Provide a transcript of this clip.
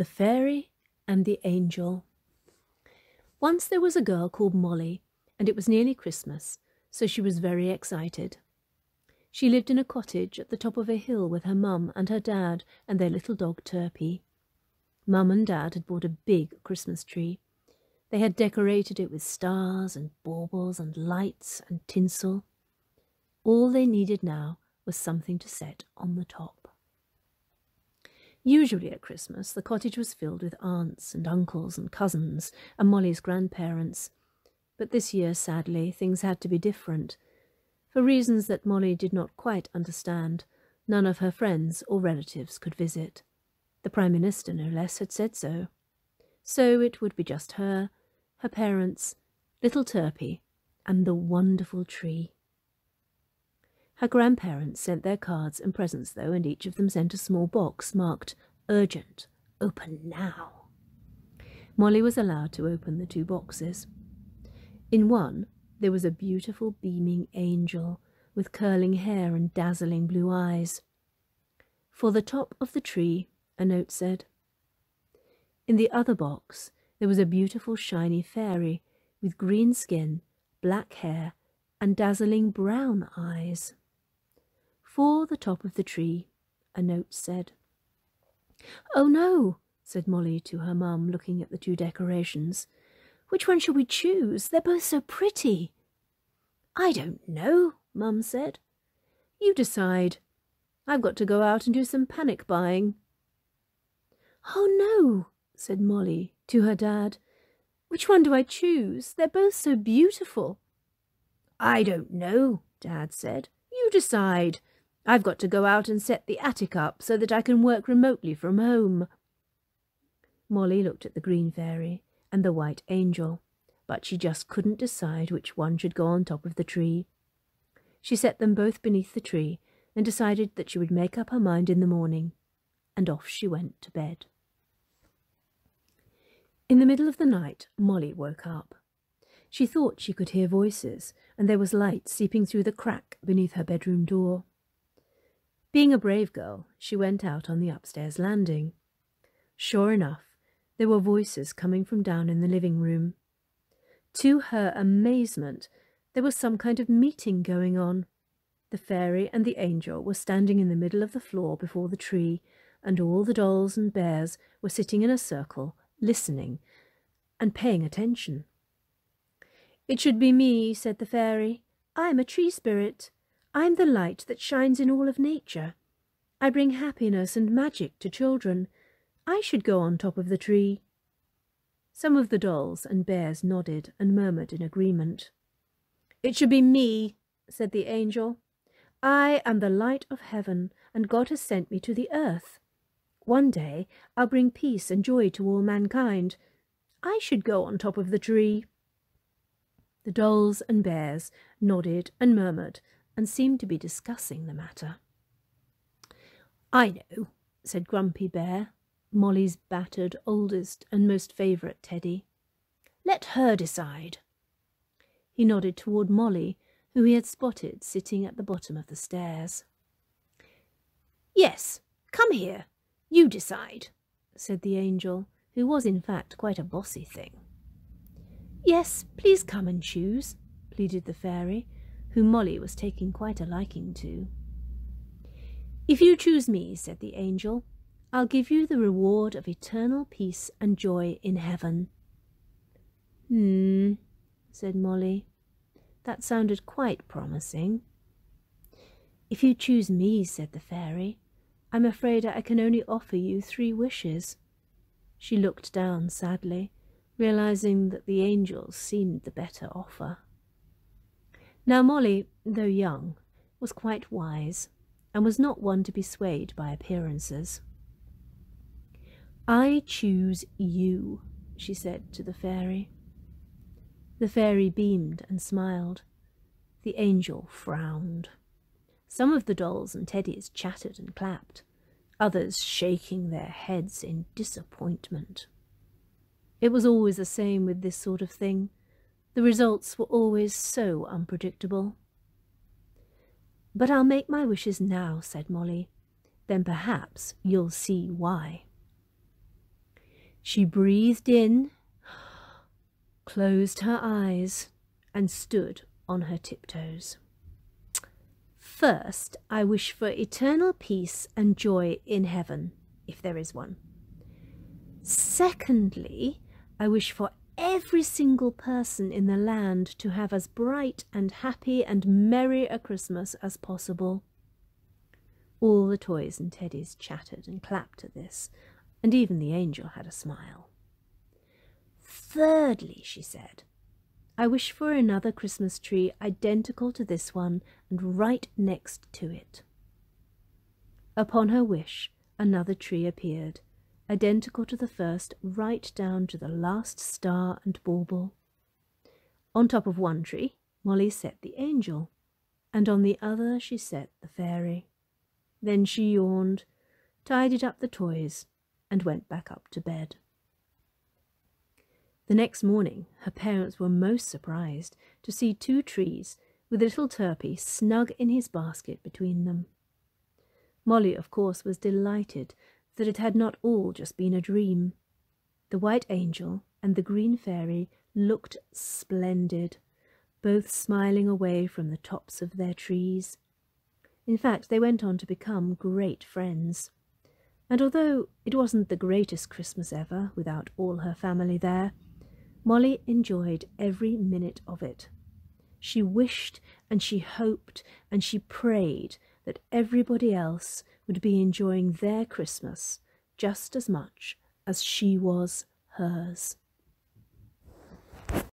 The Fairy and the Angel. Once there was a girl called Molly, and it was nearly Christmas, so she was very excited. She lived in a cottage at the top of a hill with her mum and her dad and their little dog Turpie. Mum and dad had bought a big Christmas tree. They had decorated it with stars and baubles and lights and tinsel. All they needed now was something to set on the top. Usually at Christmas, the cottage was filled with aunts and uncles and cousins and Molly's grandparents. But this year, sadly, things had to be different. For reasons that Molly did not quite understand, none of her friends or relatives could visit. The Prime Minister, no less, had said so. So it would be just her, her parents, little Turpie, and the wonderful tree. Her grandparents sent their cards and presents, though, and each of them sent a small box marked Urgent, Open Now. Molly was allowed to open the two boxes. In one, there was a beautiful beaming angel with curling hair and dazzling blue eyes. For the top of the tree, a note said. In the other box, there was a beautiful shiny fairy with green skin, black hair, and dazzling brown eyes. For the top of the tree, a note said. Oh no, said Molly to her mum, looking at the two decorations. Which one shall we choose? They're both so pretty. I don't know, Mum said. You decide. I've got to go out and do some panic buying. Oh no, said Molly to her dad. Which one do I choose? They're both so beautiful. I don't know, Dad said. You decide. I've got to go out and set the attic up so that I can work remotely from home. Molly looked at the green fairy and the white angel, but she just couldn't decide which one should go on top of the tree. She set them both beneath the tree and decided that she would make up her mind in the morning, and off she went to bed. In the middle of the night, Molly woke up. She thought she could hear voices, and there was light seeping through the crack beneath her bedroom door. Being a brave girl, she went out on the upstairs landing. Sure enough, there were voices coming from down in the living room. To her amazement, there was some kind of meeting going on. The fairy and the angel were standing in the middle of the floor before the tree, and all the dolls and bears were sitting in a circle, listening and paying attention. It should be me, said the fairy. I'm a tree spirit. I'm the light that shines in all of nature. I bring happiness and magic to children. I should go on top of the tree. Some of the dolls and bears nodded and murmured in agreement. It should be me, said the angel. I am the light of heaven, and God has sent me to the earth. One day I'll bring peace and joy to all mankind. I should go on top of the tree. The dolls and bears nodded and murmured and seemed to be discussing the matter. I know, said Grumpy Bear, Molly's battered oldest and most favourite teddy. Let her decide. He nodded toward Molly, who he had spotted sitting at the bottom of the stairs. Yes, come here. You decide, said the angel, who was in fact quite a bossy thing. Yes, please come and choose, pleaded the fairy, whom Molly was taking quite a liking to. If you choose me, said the angel, I'll give you the reward of eternal peace and joy in heaven. Hmm, said Molly. That sounded quite promising. If you choose me, said the fairy, I'm afraid I can only offer you three wishes. She looked down sadly, realizing that the angels seemed the better offer. Now Molly, though young, was quite wise, and was not one to be swayed by appearances. I choose you, she said to the fairy. The fairy beamed and smiled. The angel frowned. Some of the dolls and teddies chattered and clapped, others shaking their heads in disappointment. It was always the same with this sort of thing. The results were always so unpredictable. But I'll make my wishes now, said Molly. Then perhaps you'll see why. She breathed in, closed her eyes, and stood on her tiptoes. First, I wish for eternal peace and joy in heaven, if there is one. Secondly, I wish for every single person in the land to have as bright and happy and merry a Christmas as possible. All the toys and teddies chattered and clapped at this, and even the angel had a smile. Thirdly, she said, I wish for another Christmas tree identical to this one and right next to it. Upon her wish, another tree appeared, identical to the first, right down to the last star and bauble. On top of one tree, Molly set the angel, and on the other she set the fairy. Then she yawned, tidied up the toys, and went back up to bed. The next morning, her parents were most surprised to see two trees with little Turpie snug in his basket between them. Molly, of course, was delighted that it had not all just been a dream. The white angel and the green fairy looked splendid, both smiling away from the tops of their trees. In fact, they went on to become great friends. And although it wasn't the greatest Christmas ever without all her family there, Molly enjoyed every minute of it. She wished and she hoped and she prayed that everybody else would be enjoying their Christmas just as much as she was hers.